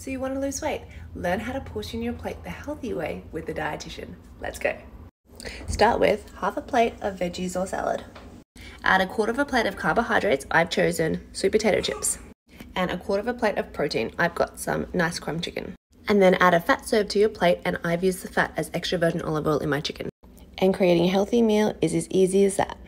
So you want to lose weight? Learn how to portion your plate the healthy way with a dietitian. Let's go. Start with half a plate of veggies or salad. Add a quarter of a plate of carbohydrates. I've chosen sweet potato chips. And a quarter of a plate of protein. I've got some nice crumb chicken. And then add a fat serve to your plate, and I've used the fat as extra virgin olive oil in my chicken. And creating a healthy meal is as easy as that.